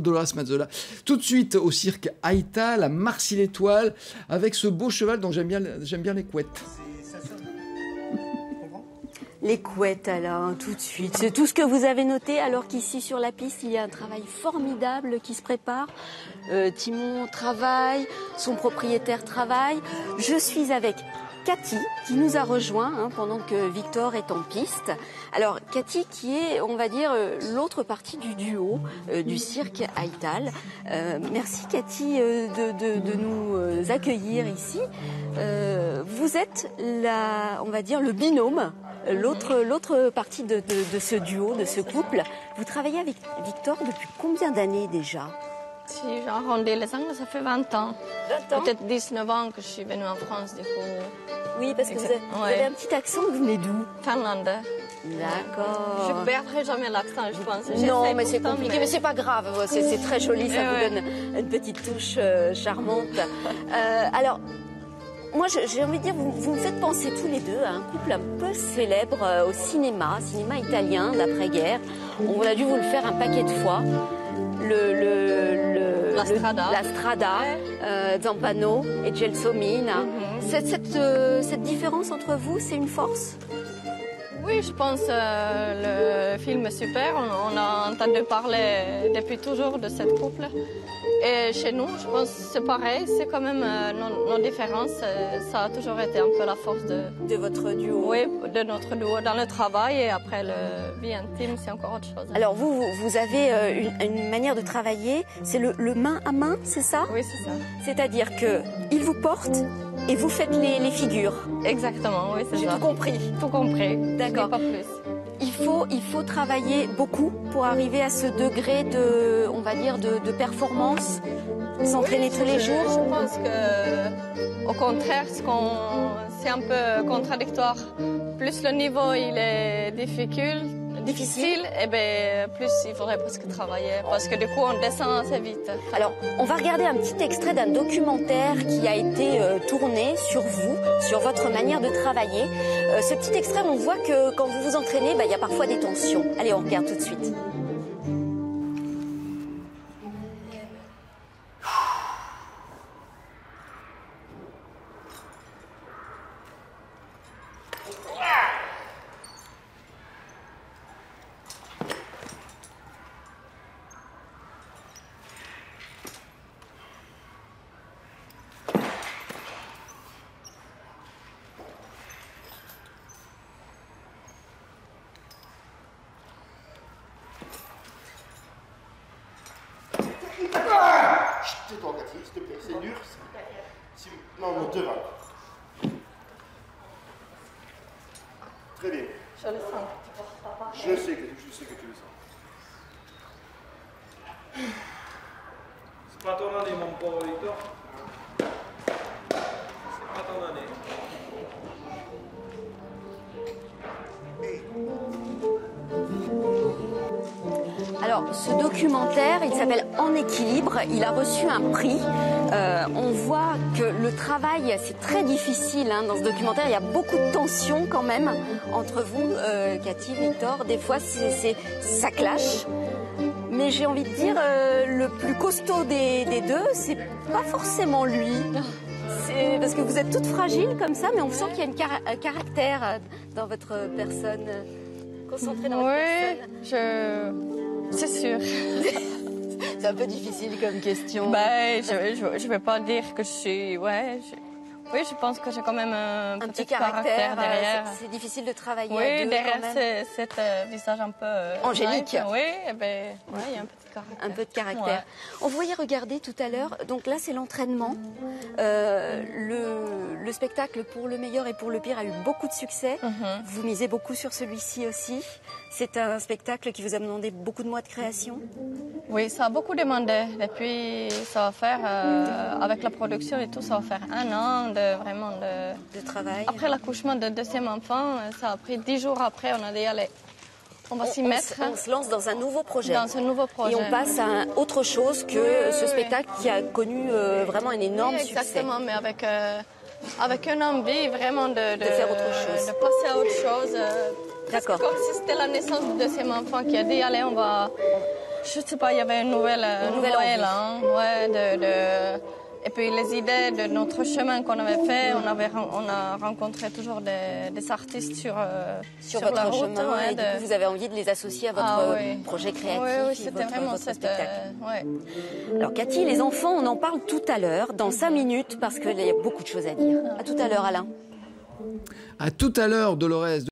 Dolores tout de suite au cirque Aïta, la Marcy l'étoile, avec ce beau cheval dont j'aime bien, j'aime bien les couettes. Les couettes, alors, tout de suite. C'est tout ce que vous avez noté, alors qu'ici, sur la piste, il y a un travail formidable qui se prépare. Euh, Timon travaille, son propriétaire travaille. Je suis avec Cathy, qui nous a rejoint hein, pendant que Victor est en piste. Alors, Cathy, qui est, on va dire, euh, l'autre partie du duo euh, du cirque Haïtal. Euh, merci, Cathy, de, nous accueillir ici. Vous êtes, la, on va dire, le binôme L'autre, l'autre partie de ce duo, de ce couple, vous travaillez avec Victor depuis combien d'années déjà? Si j'ai arrondi les angles, ça fait 20 ans. 20 ans Peut-être 19 ans que je suis venue en France, du coup. Oui, parce que vous avez, vous un petit accent, vous venez d'où? Finlande. D'accord. Je perdrai jamais l'accent, je pense. Non, mais c'est compliqué, mais c'est pas grave, c'est très joli, ça vous ouais. donne une petite touche euh, charmante. Euh, alors, moi j'ai envie de dire, vous, vous me faites penser tous les deux à un couple un peu célèbre euh, au cinéma, cinéma italien d'après-guerre. On a dû vous le faire un paquet de fois. Le, le, le- La le- Strada. la Strada, Ouais. euh, Zampano et Gelsomina. Mhm. Cette, cette, euh, cette différence entre vous, c'est une force? Oui, je pense euh, le film est super. On, on a entendu parler depuis toujours de cette couple. Et chez nous, je pense que c'est pareil. C'est quand même euh, nos, nos différences. euh, ça a toujours été un peu la force de, de votre duo oui, de notre duo dans le travail. Et après, le vie intime, c'est encore autre chose. Alors vous, vous- vous avez euh, une, une manière de travailler, c'est le, le main à main, c'est ça? Oui, c'est ça. C'est-à-dire que vous porte et vous faites les, les figures. Exactement, oui, c'est J'ai tout compris. Tout compris. D'accord. Pas plus. Il faut, il faut travailler beaucoup pour arriver à ce degré de, on va dire, de, de performance, s'entraîner tous les jours. Je pense que, au contraire, ce qu'on- c'est un peu contradictoire. Plus le niveau il est difficile, difficile, et ben plus il faudrait presque travailler parce que du coup on descend assez vite. Alors, on va regarder un petit extrait d'un documentaire qui a été euh, tourné sur vous, sur votre manière de travailler. Euh, ce petit extrait, on voit que quand vous vous entraînez, bah, il y a parfois des tensions. Allez, on regarde tout de suite. Tais-toi, Cathy, s'il te plaît, c'est dur. si- Non, non, devant. Très bien. Je le sens. Je sais que, je sais que tu le sens. C'est pas ton année, mon pauvre Victor. Alors, ce documentaire, il s'appelle En équilibre. Il a reçu un prix. Euh, on voit que le travail, c'est très difficile hein, dans ce documentaire. Il y a beaucoup de tensions quand même entre vous, euh, Cathy, Victor. Des fois, c'est, ça clash. Mais j'ai envie de dire, euh, le plus costaud des, des deux, c'est pas forcément lui. C'est parce que vous êtes toutes fragiles comme ça, mais on sent qu'il y a une un caractère euh, dans votre personne. euh, Concentré dans votre Oui, personne. je. C'est sûr. C'est un peu difficile comme question. Ben, je, je vais pas dire que je suis. Ouais. je- Oui, je pense que j'ai quand même un, un petit caractère, euh, derrière. c'est- c'est difficile de travailler à Oui, deux derrière quand même. c'est- cet euh, visage un peu. euh, Angélique. Oui, eh ben, ouais, il y a un petit caractère. Un peu de caractère. Ouais. On voyait regarder tout à l'heure, donc là c'est l'entraînement. Euh, le, le spectacle pour le meilleur et pour le pire a eu beaucoup de succès. Mhm. Vous misez beaucoup sur celui-ci aussi. C'est un spectacle qui vous a demandé beaucoup de mois de création? Oui, ça a beaucoup demandé. Depuis, ça va faire, euh, avec la production et tout, ça va faire un an de vraiment de. de travail. Après l'accouchement de deuxième enfant, euh, ça a pris dix jours après, on a dit, allez, on va s'y mettre on se lance dans un nouveau projet. dans ce nouveau projet. Et on passe à un- autre chose que Oui, ce oui, spectacle qui a connu euh, vraiment un énorme Oui, succès. Exactement, mais avec, euh, avec une envie vraiment de, de, faire autre chose. De passer à autre chose. D'accord. Comme si c'était la naissance du deuxième enfant qui a dit, allez, on va. Je sais pas, il y avait une nouvelle, euh, Une nouvelle hein, ouais, de, de- Et puis les idées de notre chemin qu'on avait fait, on, avait, on a rencontré toujours des, des artistes sur, euh, Sur, la votre route. chemin, ouais, et du de- coup, vous avez envie de les associer à votre Ah, euh, oui. projet créatif Oui, c'était votre, vraiment votre spectacle. euh, ouais. Alors Cathy, les enfants, on en parle tout à l'heure, dans cinq minutes, parce qu'il y a beaucoup de choses à dire. À tout à l'heure, Alain. À tout à l'heure, Dolores.